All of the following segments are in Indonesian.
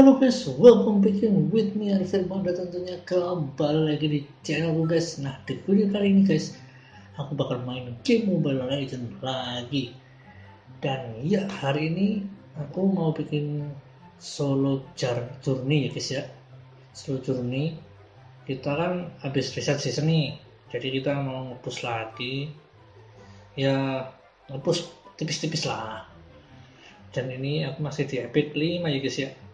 Halo guys, welcome back in with me Arifin dan tentunya kembali lagi di channelku guys. Nah di video kali ini guys, aku bakal main game Mobile Legends lagi. Dan ya hari ini aku mau bikin solo jar journey ya guys ya. Solo journey. Kita kan habis reset season nih, jadi kita mau ngepush lagi. Ya ngepush tipis-tipis lah. Dan ini aku masih di epic 5 ya guys ya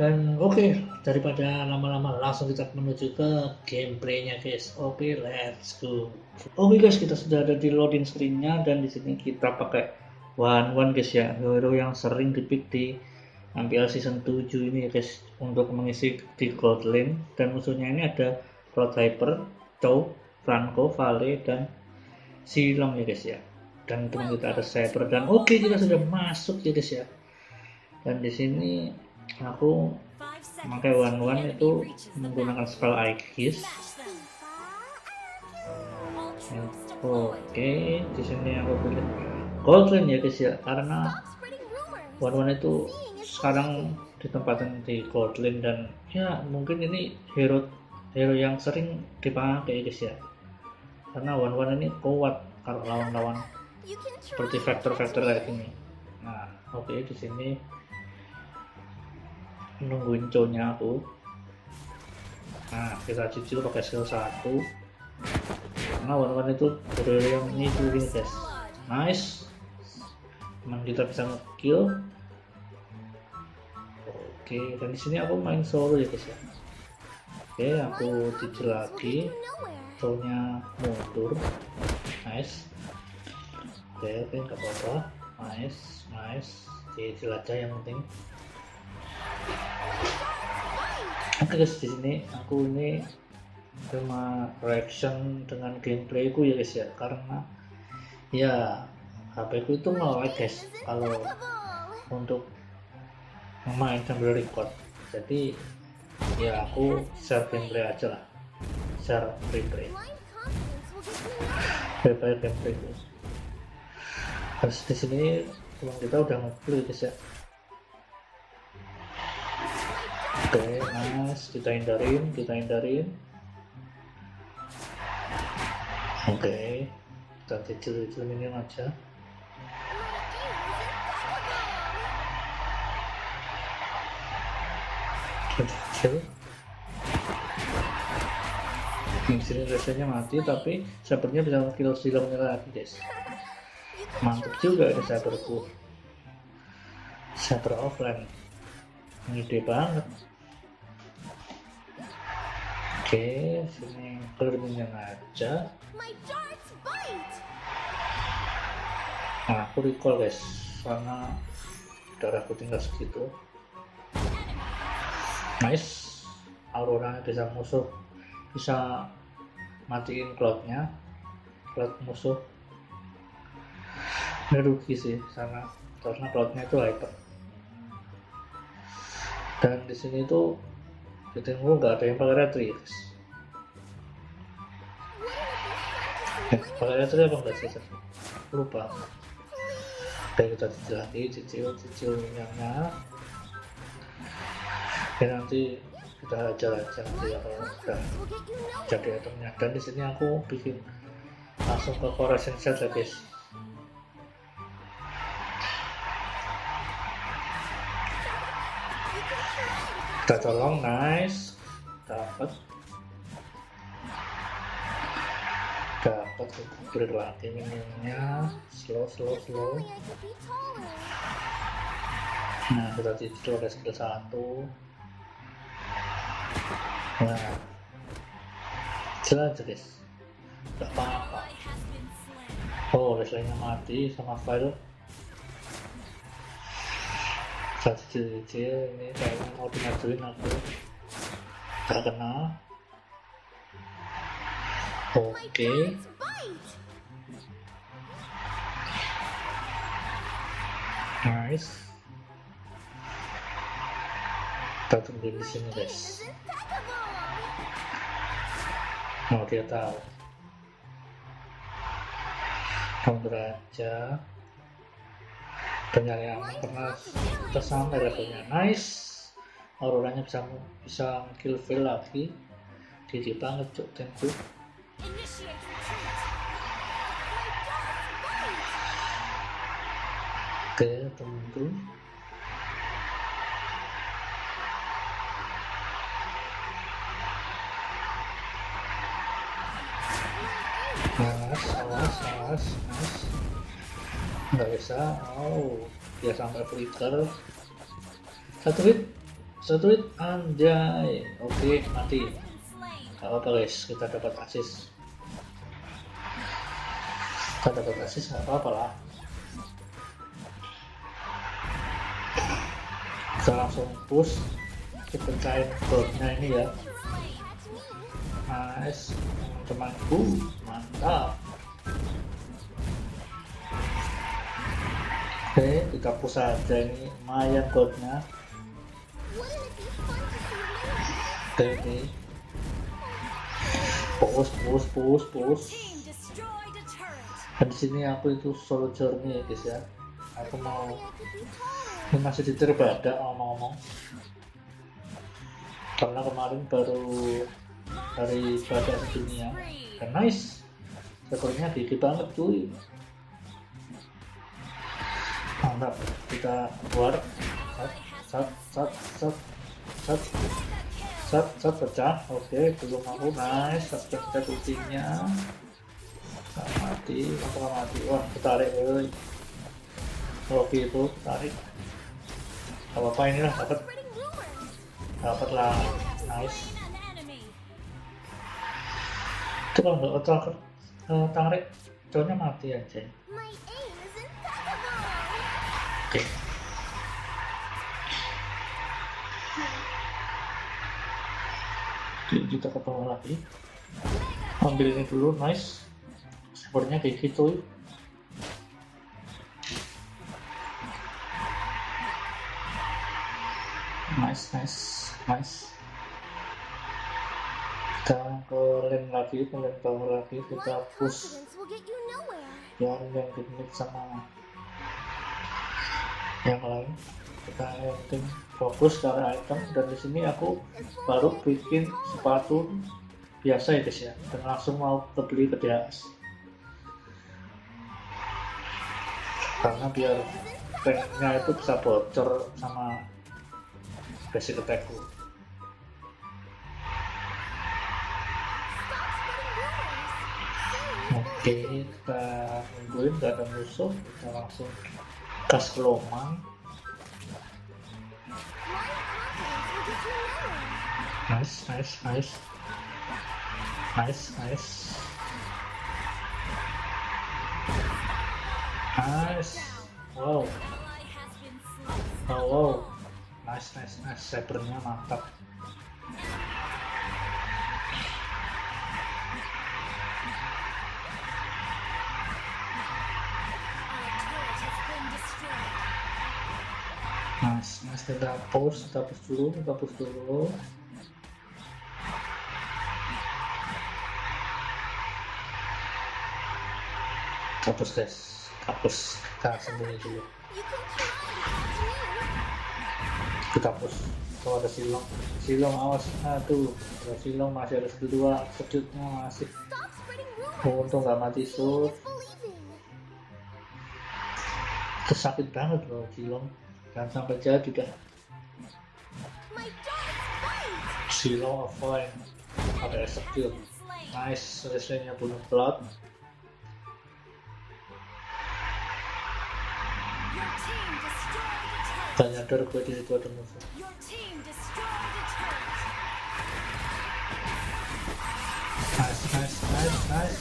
dan oke okay, daripada lama-lama langsung kita menuju ke gameplaynya guys. Oke okay, let's go. Oke okay, guys kita sudah ada di loading screennya dan di sini kita pakai one one guys ya. Hero yang sering dipick di MPL season 7 ini guys untuk mengisi di gold lane. Dan musuhnya ini ada Cloud Hyper, Chow, Franco, Vale dan Silong ya guys ya. Dan teman kita ada Cyber. Dan oke okay, kita sudah masuk ya guys ya. Dan di sini aku pakai one one itu menggunakan spell Aegis oke di sini aku pilih Goldlin ya guys ya. Karena one one itu sekarang ditempatkan di Goldlin dan ya mungkin ini hero hero yang sering dipakai guys ya. Karena one one ini kuat kalau lawan-lawan seperti factor-factor kayak gini. Nah oke okay, di sini nungguin cownya aku. Nah kita cicil pakai skill 1 karena warna itu bener yang ini dulu guys. Nice. Emang kita bisa ngekill. Oke dan di sini aku main solo ya guys ya. Oke aku cicil lagi. Cownya mundur. Nice. Oke oke nggak apa-apa. Nice nice. Cicil aja yang penting Guys di sini aku ini cuma reaction dengan gameplayku ya guys ya. Karena ya HP ku itu ngelag guys kalau untuk main sambil record. Jadi ya aku share gameplay aja lah. Share gameplay. Gameplay gameplay harus di sini teman kita udah ngeplay guys ya oke nice kita hindarin kita hindarin. Oke kita kecil-kecil minion aja. Kecil sini rasanya mati tapi sabernya bisa kill silongnya lagi guys. Mantap juga ada saberku saber offline gede banget Oke, sini clear aja. Nah, aku recall guys, karena darahku tinggal segitu. Nice, aurora bisa musuh bisa matiin cloudnya, cloud musuh. Ini rugi sih, sana karena cloudnya itu hyper. Dan di sini tuh di timku nggak ada yang pakai Retrix eh, pakai Retrix apa enggak sih lupa. Oke kita lagi cicil cicil minyaknya oke nanti kita nanti ya kalau udah jadi itemnya. Dan di sini aku bikin langsung ke correction set ya guys kita colong nice. Dapat dapat upgrade lagi minimnya slow slow slow. Nah kita cicil ada skill satu. Nah. Jelas guys gak apa-apa. Oh Leslie-nya mati sama file satu kecil ini kayaknya mau dimajuin aku gak kenal oke. Nice. Kita tunggu di sini guys. Mau dia tahu mundur aja penyayang pernah kita sampai levelnya. Nice. Auroranya bisa bisa kill fail lagi. Gede banget cok tentu oke tunggu bisa oh dia sampai flicker satu hit satu hit anjay oke mati Been slain. Gak apa-apa guys, kita dapat assist. Kita dapat assist gak apa-apa lah. Kita langsung push, kita goldnya ini ya. Nice, teman-temanku, mantap. Oke, kita push aja ini, lumayan goldnya. Oke, oke. Push, push, push, push. Dan di sini aku itu solo journey ya guys ya. Aku mau ini masih di terbada ngomong-ngomong. Karena kemarin baru dari badan dunia. Dan nice. Skornya gede banget cuy. Mantap. Kita keluar. Sat, sat, sat, sat, sat, sat, pecah. Oke, belum aku nice. Sat pecah kucingnya. Nggak mati, nggak mati. Wah, ketarik, woi. Rocky itu tarik. Gak apa-apa inilah dapat, dapat lah. Nice. Itu kalau nggak otak eh, tarik, cowoknya mati aja. Oke. Oke, kita ke bawah lagi. Ambil ini dulu, nice. Sepertinya kayak gitu. Nice, nice, nice. Kita ke lane lagi, ke lane bawah lagi, kita push yang yang genit sama yang lain kita yang fokus cari item. Dan di sini aku baru bikin sepatu biasa ya guys ya. Dan langsung mau kebeli ke DHS karena biar tanknya itu bisa bocor sama basic attackku. Oke, kita nungguin gak ada musuh, kita langsung gas lomang. Nice, nice, nice. Nice, nice. Nice. Wow, oh, wow. Nice, nice, nice. Cybernya mantap. Nice, nice. Kita push, kita push dulu, kita push dulu. Kita push guys, kita push. Kita sembunyi dulu. Kita push kalau ada silong silong awas aduh ada silong masih ada kedua sejutnya masih rumors. untung nggak mati sur Keep believing. itu sakit banget loh silong jangan sampai My darts bite. silong avoid ada execute nice selesainya bunuh blood Your team destroyed a turret. gak nyadar gue di situ ada musuh nice nice nice nice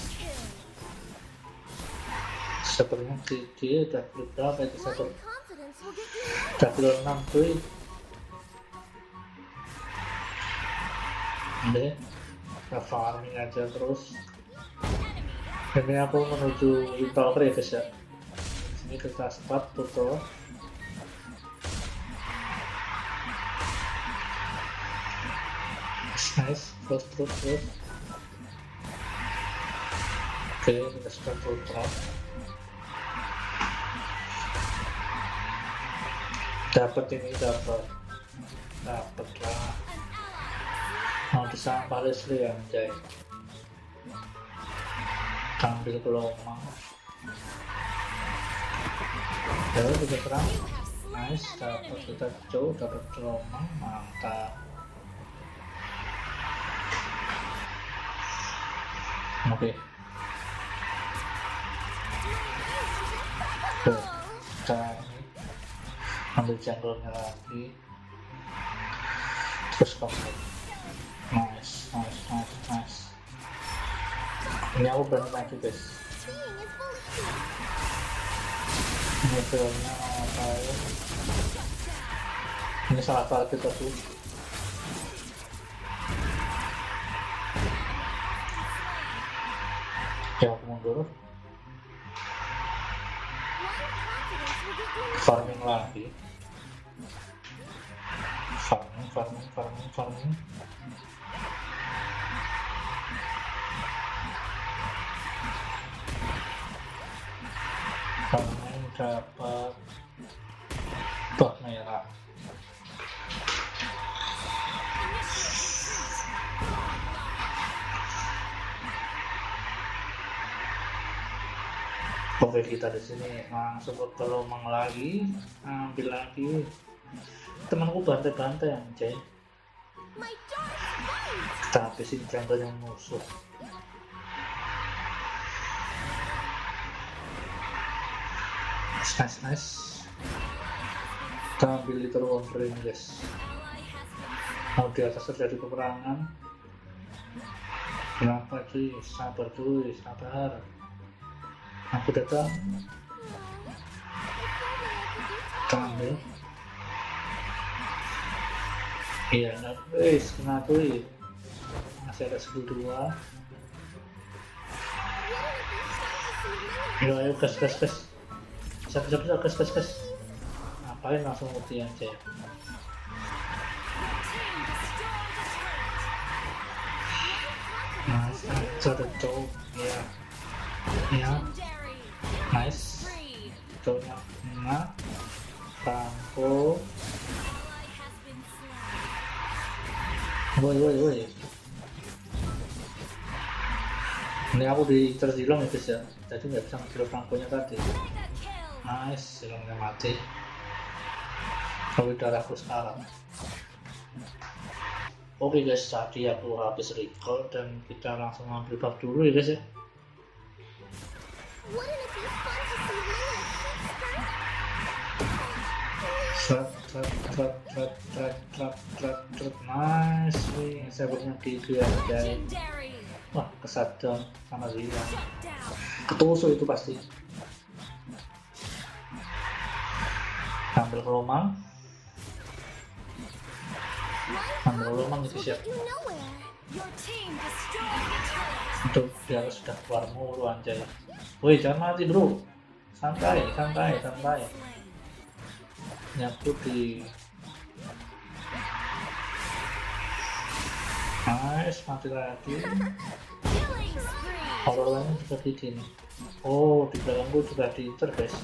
sepertinya dia udah berapa itu satu Klik 6 cuy Oke, kita farming aja terus. Ini aku menuju ya guys ya. Sini kita start tutorial. Nice, terus terus terus. Oke, kita start tutorial. Dapat ini dapat dapet. Lah mau disampah Leslie ya anjay ambil gelombang ya bisa serang nice dapat kita jauh dapat gelombang mantap. Oke. Ini ambil jungle-nya lagi. Terus kombat nice nice nice nice ini aku berani maju guys. Ini filmnya apa ya? Ini salah target aku ya aku mundur farming lagi farming farming dapat bak merah Oke kita di sini langsung ke gelombang lagi, ambil lagi. Temanku bantai-bantai anjay. Habisin jungle yang musuh. Nice, nice, nice. Kita ambil Little ini guys. Mau di atas terjadi peperangan. Kenapa cuy? Sabar cuy, sabar. Aku datang. Kita ambil. Iya, nah, wis kena tuh. Masih ada skill dua. Ayo, ayo, gas, gas, gas. Bisa, bisa, bisa, gas, gas, gas. Ngapain langsung ulti aja? Nice, so the dog, ya, ya, nice. Dognya, nah, Franco, woi, woi, woi. Ini aku di tersilong ya guys ya, jadi nggak bisa ngambil Franco-nya tadi. Nice, silongnya mati. Tapi darahku sekarang. Oke guys, tadi aku habis recall dan kita langsung ambil bab dulu ya guys ya. Wouldn't Trap, trap, trap, trap, trap, trap, nice. Wih, saya punya ya guys. Wah, kesadang sama Zila. Ketusuk itu pasti. Ambil gelombang, ambil gelombang itu siap. Itu dia sudah keluar mulu anjay. Woi, jangan mati bro. Santai, santai, santai. Nyatu di Nice, mati lagi. Auroranya juga di sini. Oh, di belakangku juga diinter guys.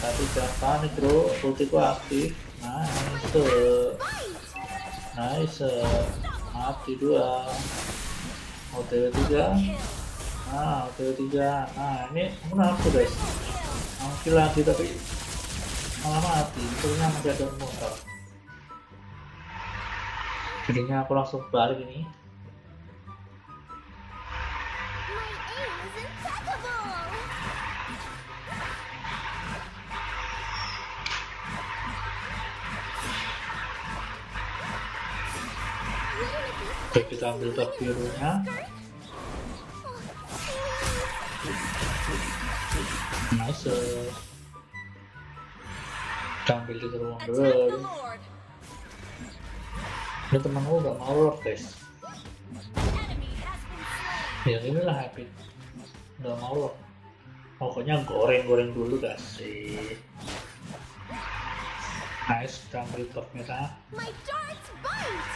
Tapi jangan panik bro, ultiku aktif. Nice, nice, mati dua. OTW tiga. Nah, OTW tiga. Nah, ini aku nafsu guys. Mungkin lagi tapi malah mati. Ternyata masih ada motor. Jadinya aku langsung balik ini. Oke, kita ambil bak birunya. Nice. Kita ambil di Wonder. Ini temanku gak mau lord guys. Ya inilah habit. Gak mau lord. Pokoknya goreng-goreng dulu guys. Nice, kita ambil top merah. My darts bite.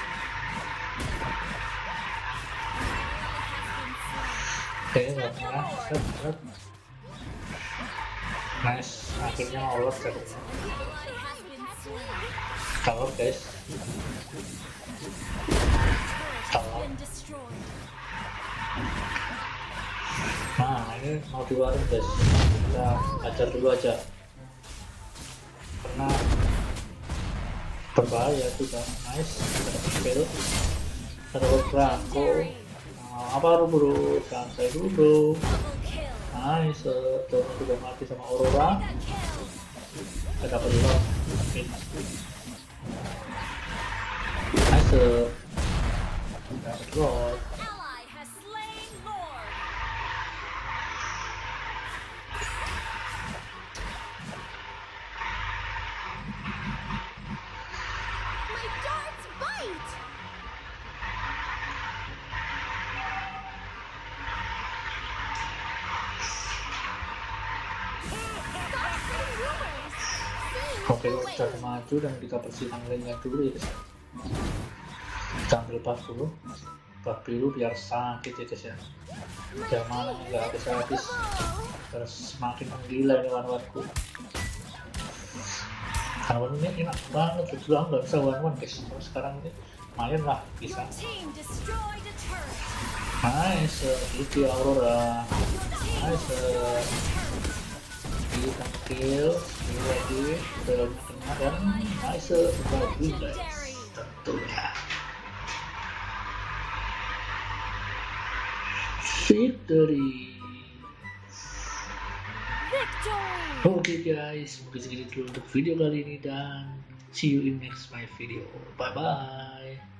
Oke, nggak merah. Set, set. Nice, akhirnya lord jadinya. Kalau guys, kalau nah ini mau dikeluarin guys, kita ajar dulu aja karena berbahaya juga. Nice, ada skill, ada Draco. Nah, apa bro? Santai dulu bro. Nice, tuh sudah mati sama Aurora. Kita dapat dulu. Nice. Dapat. My darts bite. Oke, kita maju dan kita bersihkan lainnya dulu ya guys. Kita ambil buff dulu. Buff dulu biar sakit ya guys ya. Jangan nggak habis-habis. Terus semakin menggila ini one-one-ku. Karena one ini enak banget, dulu aku nggak bisa one-one guys. Kalau sekarang ini lumayan lah bisa. Nice, itu Aurora. Nice. Destroyed a turret. Kita kill, lagi, belumnya kena dan nice, bagus guys. Tentunya. Victory. Oke guys, mungkin segitu dulu untuk video kali ini dan see you in next my video. Bye bye.